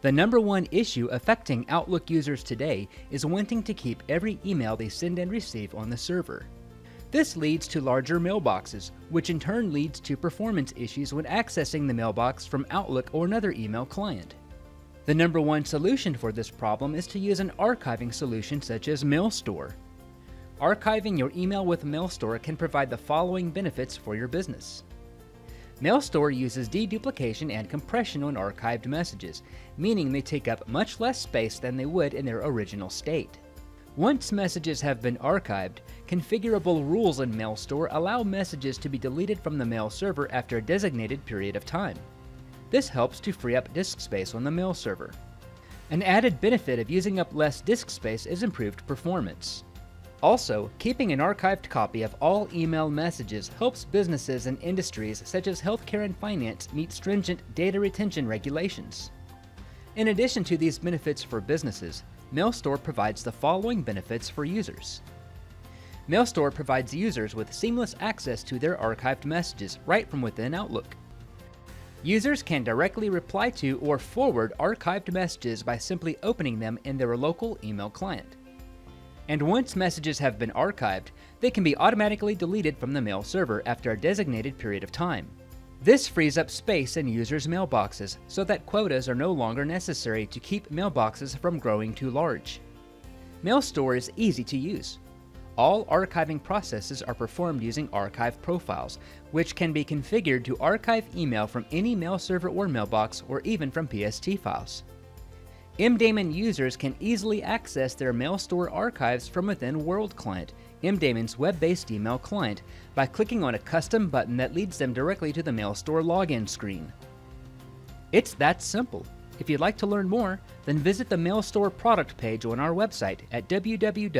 The number one issue affecting Outlook users today is wanting to keep every email they send and receive on the server. This leads to larger mailboxes, which in turn leads to performance issues when accessing the mailbox from Outlook or another email client. The number one solution for this problem is to use an archiving solution such as MailStore. Archiving your email with MailStore can provide the following benefits for your business. MailStore uses deduplication and compression on archived messages, meaning they take up much less space than they would in their original state. Once messages have been archived, configurable rules in MailStore allow messages to be deleted from the mail server after a designated period of time. This helps to free up disk space on the mail server. An added benefit of using up less disk space is improved performance. Also, keeping an archived copy of all email messages helps businesses and industries such as healthcare and finance meet stringent data retention regulations. In addition to these benefits for businesses, MailStore provides the following benefits for users. MailStore provides users with seamless access to their archived messages right from within Outlook. Users can directly reply to or forward archived messages by simply opening them in their local email client and once messages have been archived, they can be automatically deleted from the mail server after a designated period of time. This frees up space in users' mailboxes so that quotas are no longer necessary to keep mailboxes from growing too large. MailStore is easy to use. All archiving processes are performed using archive profiles, which can be configured to archive email from any mail server or mailbox or even from PST files. MDaemon users can easily access their MailStore archives from within World Client, MDaemon's web-based email client, by clicking on a custom button that leads them directly to the MailStore login screen. It's that simple. If you'd like to learn more, then visit the MailStore product page on our website at www.altn.com.